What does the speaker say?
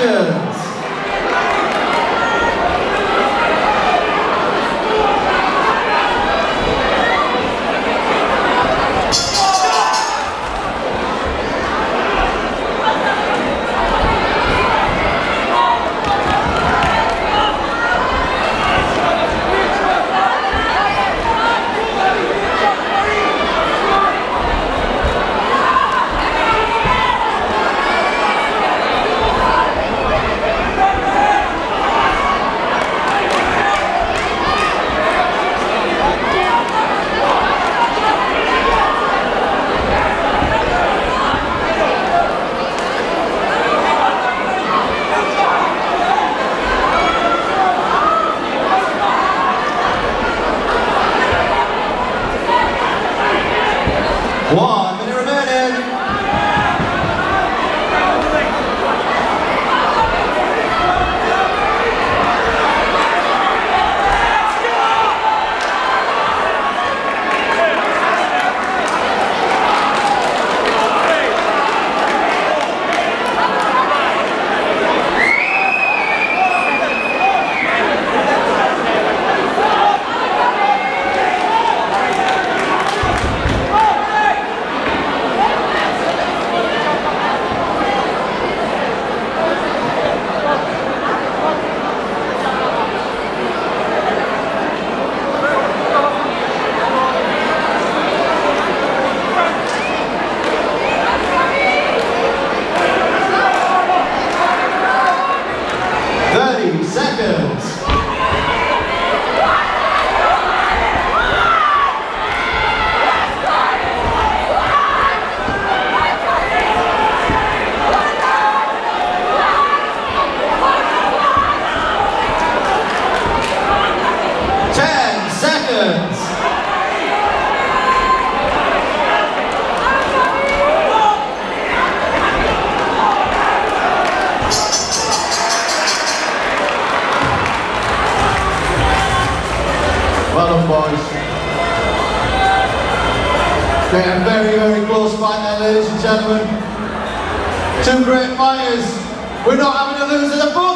Caraca! 와. Done, boys. Getting very, very close fight there, ladies and gentlemen. Two great fighters. We're not having a loser. Both